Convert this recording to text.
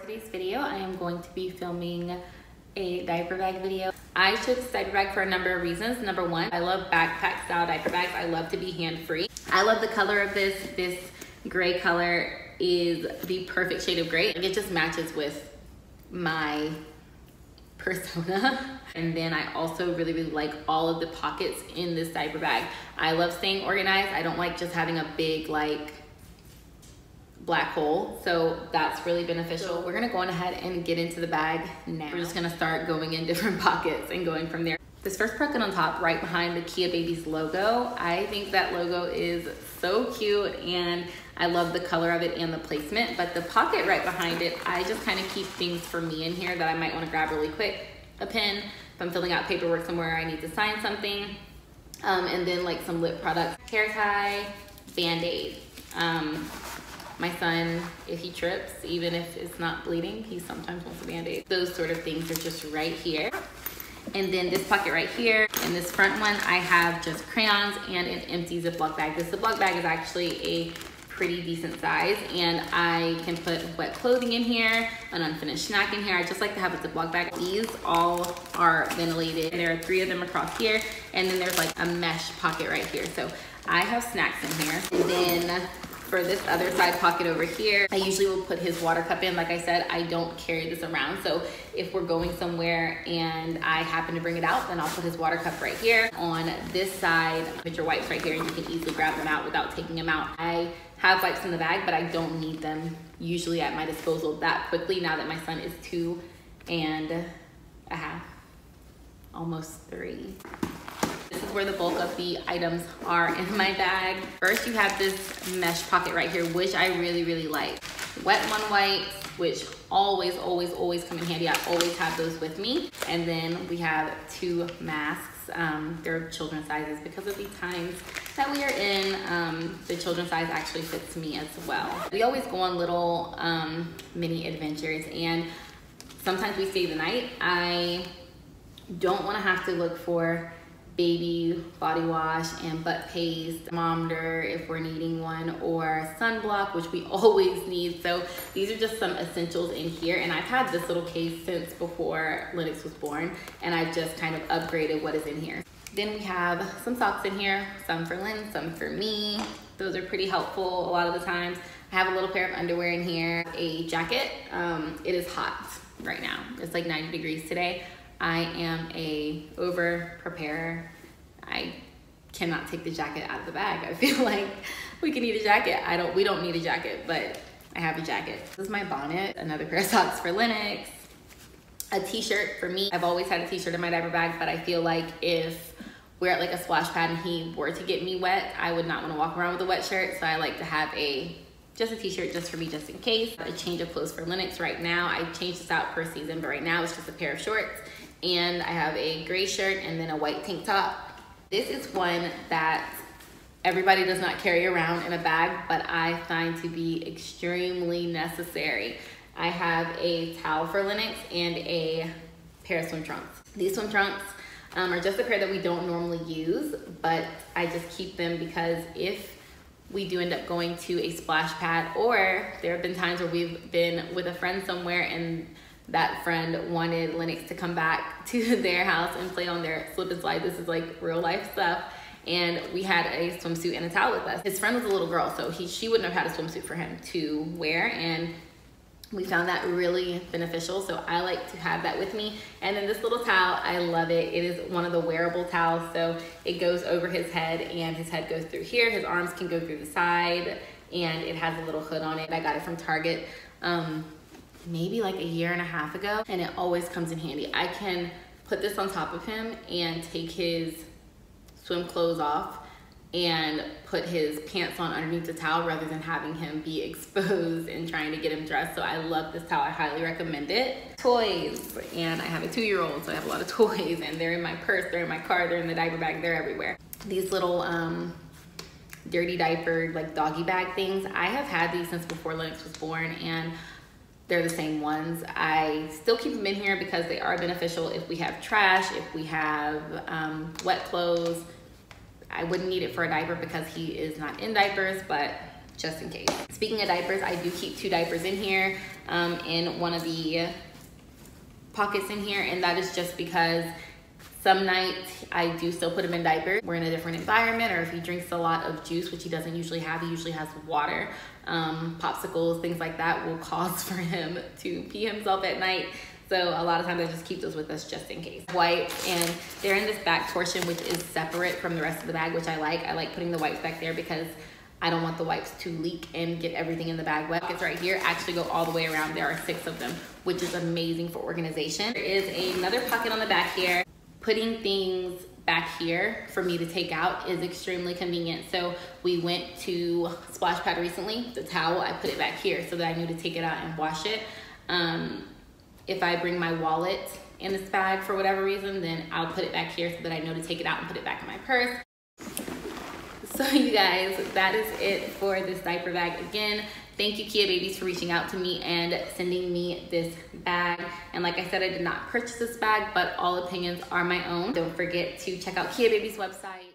today's video, I am going to be filming a diaper bag video. I chose this diaper bag for a number of reasons. Number one, I love backpack style diaper bags. I love to be hand-free. I love the color of this. This gray color is the perfect shade of gray. It just matches with my persona. And then I also really, really like all of the pockets in this diaper bag. I love staying organized. I don't like just having a big like black hole. So that's really beneficial. We're gonna go on ahead and get into the bag now. We're just gonna start going in different pockets and going from there. This first pocket on top, right behind the KeaBabies logo, I think that logo is so cute and I love the color of it and the placement, but the pocket right behind it, I just kind of keep things for me in here that I might wanna grab really quick. A pen, if I'm filling out paperwork somewhere, I need to sign something. Um, and then like some lip products, hair tie, Band-Aid. Um, my son, if he trips, even if it's not bleeding, he sometimes wants a Band-Aid. Those sort of things are just right here. And then this pocket right here, in this front one, I have just crayons and an empty Ziploc bag. This Ziploc bag is actually a pretty decent size and I can put wet clothing in here, an unfinished snack in here. I just like to have a Ziploc bag. These all are ventilated. There are three of them across here and then there's like a mesh pocket right here. So I have snacks in here. And then for this other side pocket over here, I usually will put his water cup in. Like I said, I don't carry this around. So if we're going somewhere and I happen to bring it out, then I'll put his water cup right here. On this side, put your wipes right here and you can easily grab them out without taking them out. I have wipes in the bag, but I don't need them usually at my disposal that quickly now that my son is two and a half, almost three. Is where the bulk of the items are in my bag. First, you have this mesh pocket right here, which I really, really like. Wet one wipes, which always, always, always come in handy. I always have those with me. And then we have two masks. Um, they're children's sizes because of the times that we are in. Um, the children's size actually fits me as well. We always go on little um, mini adventures and sometimes we stay the night. I don't want to have to look for baby body wash and butt paste, thermometer if we're needing one, or sunblock, which we always need. So these are just some essentials in here. And I've had this little case since before Lennox was born, and I've just kind of upgraded what is in here. Then we have some socks in here, some for Lynn, some for me. Those are pretty helpful a lot of the times. I have a little pair of underwear in here, a jacket. Um, it is hot right now. It's like 90 degrees today. I am a over preparer. I cannot take the jacket out of the bag. I feel like we can need a jacket. I don't, we don't need a jacket, but I have a jacket. This is my bonnet, another pair of socks for Lennox, a t-shirt for me. I've always had a t-shirt in my diaper bag, but I feel like if we're at like a splash pad and he were to get me wet, I would not wanna walk around with a wet shirt. So I like to have a just a t-shirt just for me just in case. A change of clothes for Lennox right now. I changed this out per season, but right now it's just a pair of shorts and I have a gray shirt and then a white tank top. This is one that everybody does not carry around in a bag, but I find to be extremely necessary. I have a towel for Lennox and a pair of swim trunks. These swim trunks um, are just a pair that we don't normally use, but I just keep them because if we do end up going to a splash pad or there have been times where we've been with a friend somewhere and that friend wanted Lennox to come back to their house and play on their slip and slide. This is like real life stuff. And we had a swimsuit and a towel with us. His friend was a little girl, so he she wouldn't have had a swimsuit for him to wear. And we found that really beneficial. So I like to have that with me. And then this little towel, I love it. It is one of the wearable towels. So it goes over his head and his head goes through here. His arms can go through the side and it has a little hood on it. I got it from Target. Um, maybe like a year and a half ago and it always comes in handy. I can put this on top of him and take his swim clothes off and put his pants on underneath the towel rather than having him be exposed and trying to get him dressed. So I love this towel, I highly recommend it. Toys, and I have a two-year-old, so I have a lot of toys and they're in my purse, they're in my car, they're in the diaper bag, they're everywhere. These little um, dirty diaper, like doggy bag things, I have had these since before Lennox was born and they're the same ones. I still keep them in here because they are beneficial if we have trash, if we have um, wet clothes. I wouldn't need it for a diaper because he is not in diapers, but just in case. Speaking of diapers, I do keep two diapers in here um, in one of the pockets in here and that is just because some nights I do still put him in diapers. We're in a different environment or if he drinks a lot of juice, which he doesn't usually have, he usually has water, um, popsicles, things like that will cause for him to pee himself at night. So a lot of times I just keep those with us just in case. Wipes, and they're in this back portion, which is separate from the rest of the bag, which I like. I like putting the wipes back there because I don't want the wipes to leak and get everything in the bag wet. It's right here actually go all the way around. There are six of them, which is amazing for organization. There is another pocket on the back here. Putting things back here for me to take out is extremely convenient. So we went to Splash Pad recently, the towel, I put it back here so that I knew to take it out and wash it. Um, if I bring my wallet in this bag for whatever reason, then I'll put it back here so that I know to take it out and put it back in my purse. So you guys, that is it for this diaper bag. Again, thank you KeaBabies for reaching out to me and sending me this bag. And like I said, I did not purchase this bag, but all opinions are my own. Don't forget to check out KeaBabies website.